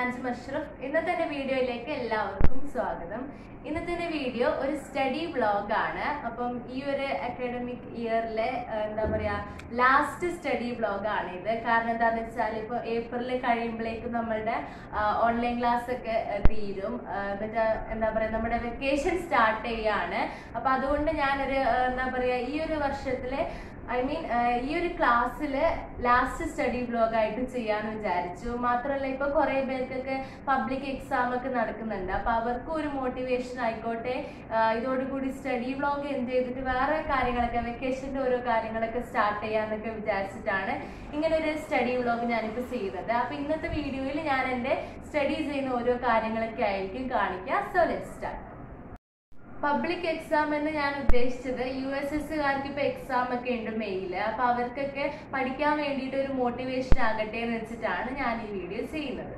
അഞ്ച് മഷ്റഫ് ഇന്നത്തെ എന്റെ വീഡിയോയിലേക്ക് എല്ലാവർക്കും സ്വാഗതം. ഇന്നത്തെ എന്റെ വീഡിയോ ഒരു സ്റ്റഡി വ്ളോഗ് ആണ് അപ്പം ഈ ഒരു അക്കാഡമിക് ഇയറിലെ എന്താ പറയാ ലാസ്റ്റ് സ്റ്റഡി വ്ളോഗ് ആണ് ഇത് കാരണം എന്താണെന്ന് വെച്ചാൽ ഇപ്പോൾ ഏപ്രിൽ കഴിയുമ്പോഴേക്കും നമ്മളുടെ ഓൺലൈൻ ക്ലാസ് ഒക്കെ തീരും. എന്നിട്ട് എന്താ പറയാ നമ്മുടെ വെക്കേഷൻ സ്റ്റാർട്ട് ചെയ്യാണ്. അപ്പൊ അതുകൊണ്ട് ഞാനൊരു എന്താ പറയാ ഈ ഒരു വർഷത്തിലെ ഐ മീൻ ഈ ഒരു ക്ലാസ്സിൽ ലാസ്റ്റ് സ്റ്റഡി ബ്ലോഗ് ആയിട്ട് ചെയ്യാന്ന് വിചാരിച്ചു. മാത്രമല്ല ഇപ്പൊ കുറെ പേർക്കൊക്കെ പബ്ലിക് എക്സാം ഒക്കെ നടക്കുന്നുണ്ട്. അപ്പൊ അവർക്കും ഒരു മോട്ടിവേഷൻ ആയിക്കോട്ടെ. ഇതോടുകൂടി സ്റ്റഡി ബ്ലോഗ് എന്ത് ചെയ്തിട്ട് വേറെ കാര്യങ്ങളൊക്കെ വെക്കേഷന്റെ ഓരോ കാര്യങ്ങളൊക്കെ സ്റ്റാർട്ട് ചെയ്യാന്നൊക്കെ വിചാരിച്ചിട്ടാണ് ഇങ്ങനെ ഒരു സ്റ്റഡി വ്ളോഗ് ഞാനിപ്പോൾ ചെയ്യുന്നത്. അപ്പൊ ഇന്നത്തെ വീഡിയോയിൽ ഞാൻ എന്റെ സ്റ്റഡി ചെയ്യുന്ന ഓരോ കാര്യങ്ങളൊക്കെ ആയിരിക്കും കാണിക്കുക. So let start public exam എന്ന് ഞാൻ ഉദ്ദേശിച്ചത് യു എസ് എസ്സുകാർക്ക് ഇപ്പൊ എക്സാം ഒക്കെ ഉണ്ട് മെയിൽ അപ്പൊ അവർക്കൊക്കെ പഠിക്കാൻ വേണ്ടിയിട്ട് ഒരു മോട്ടിവേഷൻ ആകട്ടെ എന്ന് വെച്ചിട്ടാണ് ഞാൻ ഈ വീഡിയോ ചെയ്യുന്നത്.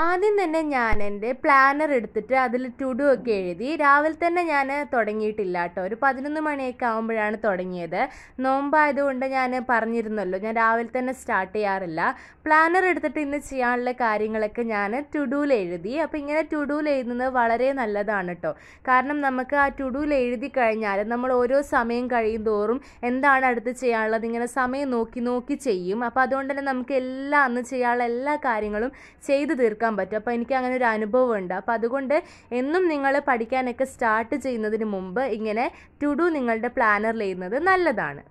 ആദ്യം തന്നെ ഞാൻ എന്റെ പ്ലാനർ എടുത്തിട്ട് അതിൽ ടുഡു ഒക്കെ എഴുതി. രാവിലെ തന്നെ ഞാൻ തുടങ്ങിയിട്ടില്ല കേട്ടോ. ഒരു പതിനൊന്ന് മണിയൊക്കെ ആകുമ്പോഴാണ് തുടങ്ങിയത്. നോമ്പായതുകൊണ്ട് ഞാൻ പറഞ്ഞിരുന്നല്ലോ ഞാൻ രാവിലെ തന്നെ സ്റ്റാർട്ട് ചെയ്യാറില്ല. പ്ലാനർ എടുത്തിട്ട് ഇന്ന് ചെയ്യാനുള്ള കാര്യങ്ങളൊക്കെ ഞാൻ ടുഡൂൽ എഴുതി. അപ്പോൾ ഇങ്ങനെ ടുഡൂൽ എഴുതുന്നത് വളരെ നല്ലതാണ് കേട്ടോ. കാരണം നമുക്ക് ആ ടുഡൂൽ എഴുതി കഴിഞ്ഞാൽ നമ്മൾ ഓരോ സമയം കഴിയും തോറും എന്താണ് അടുത്ത് ചെയ്യാനുള്ളത് ഇങ്ങനെ സമയം നോക്കി നോക്കി ചെയ്യും. അപ്പോൾ അതുകൊണ്ട് തന്നെ നമുക്ക് എല്ലാ അന്ന് ചെയ്യാനുള്ള എല്ലാ കാര്യങ്ങളും ചെയ്തു തീർക്കാൻ പറ്റും. അപ്പോൾ എനിക്ക് അങ്ങനെ ഒരു അനുഭവം ഉണ്ട് അപ്പോൾ അതുകൊണ്ട് എന്നും നിങ്ങൾ പഠിക്കാനൊക്കെ സ്റ്റാർട്ട് ചെയ്യുന്നതിന് മുമ്പ് ഇങ്ങനെ ടു ഡു നിങ്ങളുടെ പ്ലാനറിൽ ചെയ്യുന്നത് നല്ലതാണ്.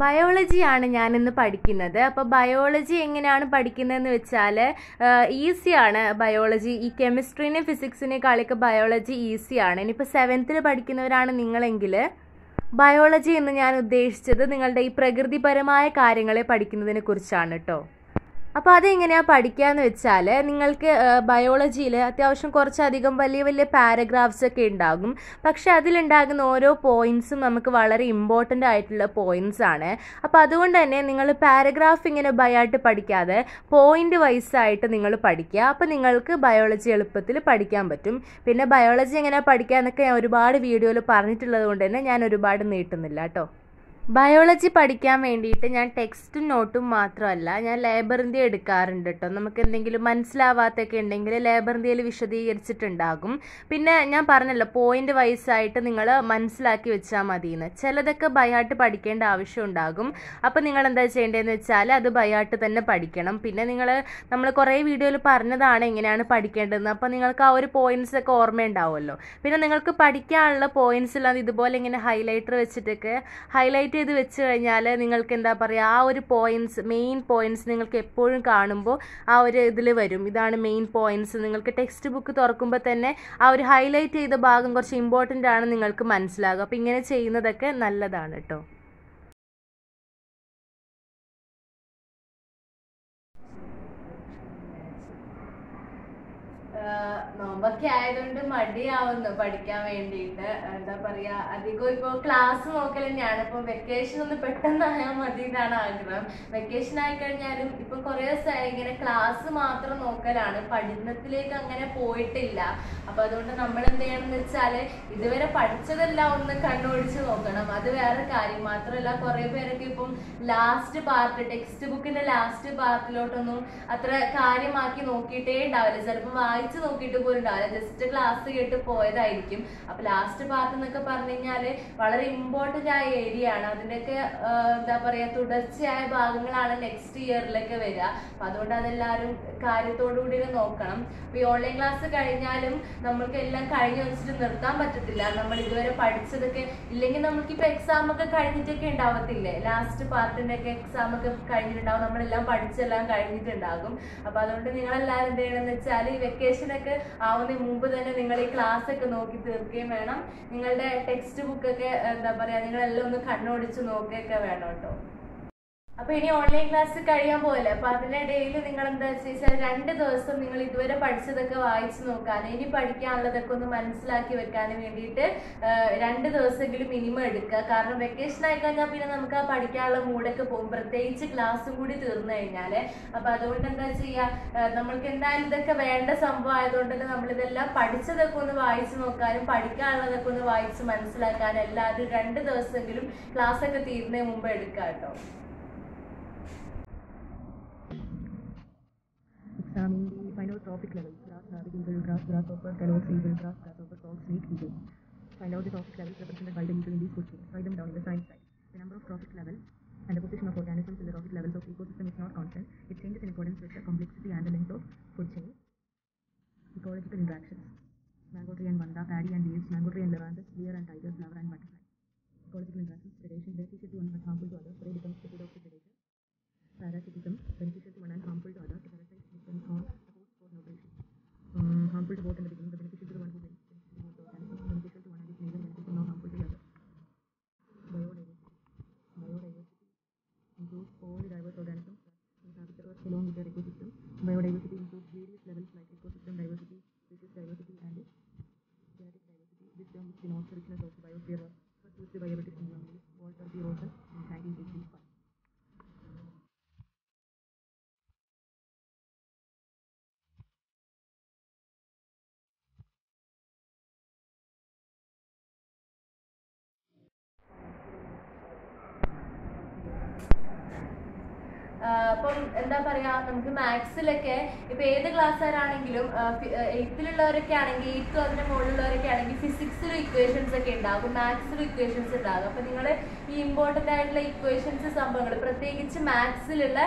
ബയോളജിയാണ് ഞാനിന്ന് പഠിക്കുന്നത്. അപ്പോൾ ബയോളജി എങ്ങനെയാണ് പഠിക്കുന്നതെന്ന് വെച്ചാൽ ഈസിയാണ് ബയോളജി ഈ കെമിസ്ട്രീനെയും ഫിസിക്സിനേക്കാളൊക്കെ ബയോളജി ഈസിയാണ് ഇനിയിപ്പോൾ സെവൻത്തിൽ പഠിക്കുന്നവരാണ് നിങ്ങളെങ്കിൽ ബയോളജി എന്ന് ഞാൻ ഉദ്ദേശിച്ചത് നിങ്ങളുടെ ഈ പ്രകൃതിപരമായ കാര്യങ്ങളെ പഠിക്കുന്നതിനെ കുറിച്ചാണ് കേട്ടോ അപ്പോൾ അതെങ്ങനെയാണ് പഠിക്കുകയെന്ന് വെച്ചാൽ നിങ്ങൾക്ക് ബയോളജിയിൽ അത്യാവശ്യം കുറച്ചധികം വലിയ വലിയ പാരഗ്രാഫ്സ് ഒക്കെ ഉണ്ടാകും. പക്ഷേ അതിലുണ്ടാകുന്ന ഓരോ പോയിന്റ്സും നമുക്ക് വളരെ ഇമ്പോർട്ടന്റ് ആയിട്ടുള്ള പോയിന്റ്സ് ആണ്. അപ്പോൾ അതുകൊണ്ട് തന്നെ നിങ്ങൾ പാരഗ്രാഫ് ഇങ്ങനെ ബയായിട്ട് പഠിക്കാതെ പോയിന്റ് വൈസ് ആയിട്ട് നിങ്ങൾ പഠിക്കുക. അപ്പോൾ നിങ്ങൾക്ക് ബയോളജി എളുപ്പത്തിൽ പഠിക്കാൻ പറ്റും. പിന്നെ ബയോളജി എങ്ങനെ പഠിക്കാന്നൊക്കെ ഞാൻ ഒരുപാട് വീഡിയോയിൽ പറഞ്ഞിട്ടുള്ളത് കൊണ്ട് തന്നെ ഞാൻ ഒരുപാട് നീട്ടുന്നില്ല കേട്ടോ. ബയോളജി പഠിക്കാൻ വേണ്ടിയിട്ട് ഞാൻ ടെക്സ്റ്റും നോട്ടും മാത്രമല്ല ഞാൻ ലേബറിന്റെ എടുക്കാറുണ്ട് കേട്ടോ നമുക്ക് എന്തെങ്കിലും മനസ്സിലാവാത്തൊക്കെ ഉണ്ടെങ്കിൽ ലേബറിന്റെയിൽ വിശദീകരിച്ചിട്ടുണ്ടാകും. പിന്നെ ഞാൻ പറഞ്ഞല്ലോ പോയിന്റ് വൈസ് ആയിട്ട് നിങ്ങൾ മനസ്സിലാക്കി വെച്ചാൽ മതി എന്ന് ചിലതൊക്കെ ബയാട്ട് പഠിക്കേണ്ട ആവശ്യം ഉണ്ടാകും. അപ്പോൾ നിങ്ങൾ എന്താ ചെയ്യേണ്ടതെന്ന് വെച്ചാൽ അത് ബയാട്ട് തന്നെ പഠിക്കണം. പിന്നെ നിങ്ങൾ നമ്മൾ കുറേ വീഡിയോയിൽ പറഞ്ഞതാണ് എങ്ങനെയാണ് പഠിക്കേണ്ടതെന്ന്. അപ്പോൾ നിങ്ങൾക്ക് ആ ഒരു പോയിന്റ്സ് ഒക്കെ ഓർമ്മയുണ്ടാവുമല്ലോ. പിന്നെ നിങ്ങൾക്ക് പഠിക്കാനുള്ള പോയിന്റ്സ് എല്ലാം ഇതുപോലെ ഇങ്ങനെ ഹൈലൈറ്റർ വെച്ചിട്ടൊക്കെ ഹൈലൈറ്റ് ചെയ്ത് വെച്ച് കഴിഞ്ഞാൽ നിങ്ങൾക്ക് എന്താ പറയുക ആ ഒരു പോയിന്റ്സ് മെയിൻ പോയിന്റ്സ് നിങ്ങൾക്ക് എപ്പോഴും കാണുമ്പോൾ ആ ഒരു ഇതിൽ വരും. ഇതാണ് മെയിൻ പോയിന്റ്സ് നിങ്ങൾക്ക് ടെക്സ്റ്റ് ബുക്ക് തുറക്കുമ്പോൾ തന്നെ ആ ഒരു ഹൈലൈറ്റ് ചെയ്ത ഭാഗം കുറച്ച് ഇമ്പോർട്ടന്റ് ആണ് നിങ്ങൾക്ക് മനസ്സിലാകും. അപ്പോൾ ഇങ്ങനെ ചെയ്യുന്നതൊക്കെ നല്ലതാണ് കേട്ടോ നോമ്പൊക്കെ ആയതുകൊണ്ട് മടിയാവുന്നു പഠിക്കാൻ വേണ്ടിയിട്ട്. എന്താ പറയാ അധികം ഇപ്പൊ ക്ലാസ് നോക്കൽ തന്നെയാണ്. ഇപ്പൊ വെക്കേഷൻ ഒന്ന് പെട്ടെന്നായാൽ മതി എന്നാണ് ആഗ്രഹം. വെക്കേഷൻ ആയി കഴിഞ്ഞാലും ഇപ്പൊ കുറെ ദിവസമായി ഇങ്ങനെ ക്ലാസ് മാത്രം നോക്കലാണ്. പഠനത്തിലേക്ക് അങ്ങനെ പോയിട്ടില്ല. അപ്പൊ അതുകൊണ്ട് നമ്മൾ എന്ത് ചെയ്യണം എന്ന് വെച്ചാൽ ഇതുവരെ പഠിച്ചതെല്ലാം ഒന്ന് കണ്ണോടിച്ച് നോക്കണം. അത് വേറെ കാര്യം. മാത്രമല്ല കുറെ പേരൊക്കെ ഇപ്പം ലാസ്റ്റ് പാർട്ട് ടെക്സ്റ്റ് ബുക്കിന്റെ ലാസ്റ്റ് പാർട്ടിലോട്ടൊന്നും അത്ര കാര്യമാക്കി നോക്കിയിട്ടേ ഉണ്ടാവില്ല. ചിലപ്പോൾ വായിച്ചു നോക്കിയിട്ട് പോലും ഉണ്ടാവില്ല ജസ്റ്റ് ക്ലാസ് കേട്ട് പോയതായിരിക്കും. അപ്പൊ ലാസ്റ്റ് പാർട്ട് എന്നൊക്കെ പറഞ്ഞു കഴിഞ്ഞാൽ വളരെ ഇമ്പോർട്ടന്റ് ആയ ഏരിയ ആണ്. അതിന്റെയൊക്കെ എന്താ പറയാ തുടർച്ചയായ ഭാഗങ്ങളാണ് നെക്സ്റ്റ് ഇയറിലൊക്കെ വരിക. അപ്പൊ അതുകൊണ്ട് അതെല്ലാവരും കാര്യത്തോടു കൂടി നോക്കണം. അപ്പൊ ഈ ഓൺലൈൻ ക്ലാസ് കഴിഞ്ഞാലും നമ്മൾക്ക് എല്ലാം കഴിഞ്ഞു വെച്ചിട്ട് നിർത്താൻ പറ്റത്തില്ല. നമ്മൾ ഇതുവരെ പഠിച്ചതൊക്കെ ഇല്ലെങ്കിൽ നമുക്കിപ്പോ എക്സാം ഒക്കെ കഴിഞ്ഞിട്ടൊക്കെ ഉണ്ടാവത്തില്ലേ? ലാസ്റ്റ് പാർട്ടിന്റെ ഒക്കെ എക്സാം ഒക്കെ കഴിഞ്ഞിട്ടുണ്ടാവും. നമ്മളെല്ലാം പഠിച്ചെല്ലാം കഴിഞ്ഞിട്ടുണ്ടാകും. അപ്പൊ അതുകൊണ്ട് നിങ്ങളെല്ലാരും എന്ത് ചെയ്യണമെന്ന് വെച്ചാൽ ഈ വെക്കേഷൻ ഒക്കെ ആവുന്നതിന് മുമ്പ് തന്നെ നിങ്ങൾ ഈ ക്ലാസ് ഒക്കെ നോക്കി തീർക്കുകയും വേണം. നിങ്ങളുടെ ടെക്സ്റ്റ് ബുക്ക് ഒക്കെ എന്താ പറയാ നിങ്ങളെല്ലാം ഒന്ന് കണ്ണോടിച്ച് നോക്കുകയൊക്കെ വേണം കേട്ടോ. അപ്പൊ ഇനി ഓൺലൈൻ ക്ലാസ് കഴിയാൻ പോകല്ലേ അപ്പൊ അതിനിടയിൽ നിങ്ങൾ എന്താ വെച്ചാൽ രണ്ട് ദിവസം നിങ്ങൾ ഇതുവരെ പഠിച്ചതൊക്കെ വായിച്ചു നോക്കാൻ ഇനി പഠിക്കാനുള്ളതൊക്കെ ഒന്ന് മനസ്സിലാക്കി വെക്കാൻ വേണ്ടിയിട്ട് രണ്ട് ദിവസമെങ്കിലും മിനിമം എടുക്കുക. കാരണം വെക്കേഷൻ ആയി കഴിഞ്ഞാൽ പിന്നെ നമുക്ക് ആ പഠിക്കാനുള്ള മൂടൊക്കെ പോകും. പ്രത്യേകിച്ച് ക്ലാസ്സും കൂടി തീർന്നു കഴിഞ്ഞാൽ അപ്പൊ അതുകൊണ്ട് എന്താ ചെയ്യുക നമ്മൾക്ക് എന്തായാലും ഇതൊക്കെ വേണ്ട സംഭവം ആയതുകൊണ്ട് തന്നെ നമ്മളിതെല്ലാം പഠിച്ചതൊക്കെ ഒന്ന് വായിച്ചു നോക്കാനും പഠിക്കാനുള്ളതൊക്കെ ഒന്ന് വായിച്ച് മനസ്സിലാക്കാനും എല്ലാവരും രണ്ട് ദിവസമെങ്കിലും ക്ലാസ് ഒക്കെ തീരുന്നതിന് മുമ്പ് എടുക്കുക കേട്ടോ. Um, Examine the find out trophic levels. Grass, rabbit, eagle, grass, grasshopper, callows, eagle, grass, grasshopper, frog, snake, eagle. Find out the trophic levels represented by the eagle in these food chains. Write them down in the science side. The number of trophic levels and the position of organisms in the trophic levels of ecosystem is not constant. It changes in accordance with the complexity and the length of food chain. Ecological interactions. Mango tree and vanda, paddy and leaves, mango tree and levanthus, deer and tiger, flower and butterfly. Ecological interactions. Predation beneficial to one over diverse organism kilometre ecosystem biodiversity include various levels like eco അപ്പം എന്താ പറയാ നമുക്ക് മാത്സിലൊക്കെ ഇപ്പൊ ഏത് ക്ലാസ്സുകാരാണെങ്കിലും എയ്ത്തിലുള്ളവരൊക്കെ ആണെങ്കിൽ എയ്ത്തും അതിന്റെ മുകളിലുള്ളവരൊക്കെ ആണെങ്കിൽ ഫിസിക്സിലും ഇക്വേഷൻസ് ഒക്കെ ഉണ്ടാകും മാത്സിലും ഇക്വേഷൻസ് ഉണ്ടാകും. അപ്പൊ നിങ്ങൾ ഈ ഇമ്പോർട്ടന്റ് ആയിട്ടുള്ള ഇക്വേഷൻസ് സംഭവങ്ങൾ. പ്രത്യേകിച്ച് മാത്സിലുള്ള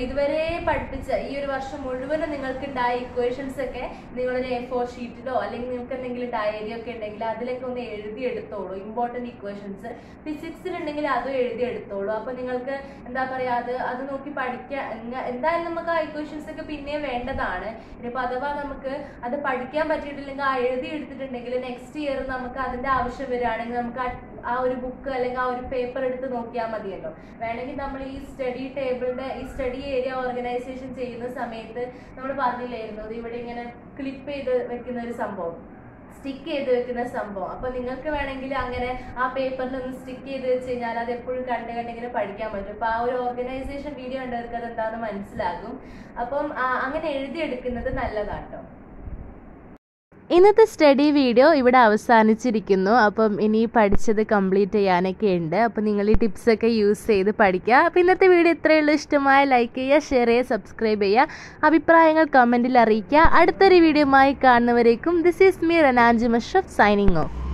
ഇതുവരെ പഠിപ്പിച്ച ഈ ഒരു വർഷം മുഴുവനും നിങ്ങൾക്ക് ഉണ്ടായ ഇക്വേഷൻസ് ഒക്കെ നിങ്ങളൊരു എ ഫോർ ഷീറ്റിലോ അല്ലെങ്കിൽ നിങ്ങൾക്ക് എന്തെങ്കിലും ഡയറി ഒക്കെ ഉണ്ടെങ്കിൽ അതിലൊക്കെ ഒന്ന് എഴുതി എടുത്തോളൂ. ഇമ്പോർട്ടന്റ് ഇക്വേഷൻസ് ഫിസിക്സിലുണ്ടെങ്കിൽ അതും എഴുതി എടുത്തോളൂ. അപ്പോൾ നിങ്ങൾക്ക് എന്താ പറയുക അത് അത് നോക്കി പഠിക്കാൻ എന്തായാലും നമുക്ക് ആ ഇക്വേഷൻസ് ഒക്കെ പിന്നെയും വേണ്ടതാണ്. ഇനിയിപ്പോൾ അഥവാ നമുക്ക് അത് പഠിക്കാൻ പറ്റിയിട്ടില്ലെങ്കിൽ ആ എഴുതി എടുത്തിട്ടുണ്ടെങ്കിൽ നെക്സ്റ്റ് ഇയർ നമുക്ക് അതിന്റെ ആവശ്യം വരികയാണെങ്കിൽ നമുക്ക് ആ- ആ ഒരു ബുക്ക് അല്ലെങ്കിൽ ആ ഒരു പേപ്പർ എടുത്ത് നോക്കിയാൽ മതിയല്ലോ. വേണമെങ്കിൽ നമ്മൾ ഈ സ്റ്റഡി ടേബിളിന്റെ ഈ സ്റ്റഡി ഏരിയ ഓർഗനൈസേഷൻ ചെയ്യുന്ന സമയത്ത് നമ്മൾ പറഞ്ഞില്ലായിരുന്നു ഇവിടെ ഇങ്ങനെ ക്ലിപ്പ് ചെയ്ത് വെക്കുന്ന ഒരു സംഭവം സ്റ്റിക്ക് ചെയ്ത് വെക്കുന്ന സംഭവം. അപ്പൊ നിങ്ങൾക്ക് വേണമെങ്കിൽ അങ്ങനെ ആ പേപ്പറിൽ ഒന്ന് സ്റ്റിക്ക് ചെയ്ത് വെച്ച് കഴിഞ്ഞാൽ അത് എപ്പോഴും കണ്ട് കണ്ടിങ്ങനെ പഠിക്കാൻ പറ്റും. അപ്പൊ ആ ഒരു ഓർഗനൈസേഷൻ വീഡിയോ കണ്ടവർക്ക് അത് എന്താണെന്ന് മനസ്സിലാകും. അപ്പം അങ്ങനെ അങ്ങനെ എഴുതിയെടുക്കുന്നത് നല്ലതാട്ടോ. ഇന്നത്തെ സ്റ്റഡി വീഡിയോ ഇവിടെ അവസാനിച്ചിരിക്കുന്നു. അപ്പം ഇനി പഠിച്ചത് കംപ്ലീറ്റ് ചെയ്യാനൊക്കെ ഉണ്ട്. അപ്പം നിങ്ങൾ ഈ ടിപ്സൊക്കെ യൂസ് ചെയ്ത് പഠിക്കുക. അപ്പം ഇന്നത്തെ വീഡിയോ ഇത്രയേ ഉള്ളൂ. ഇഷ്ടമായ ലൈക്ക് ചെയ്യുക ഷെയർ ചെയ്യുക സബ്സ്ക്രൈബ് ചെയ്യുക അഭിപ്രായങ്ങൾ കമന്റിൽ അറിയിക്കുക. അടുത്തൊരു വീഡിയോയുമായി കാണുന്നവരേക്കും ദിസ് ഈസ് മീ റനാൻജി മഷ് സൈനിങ് ഓഫ്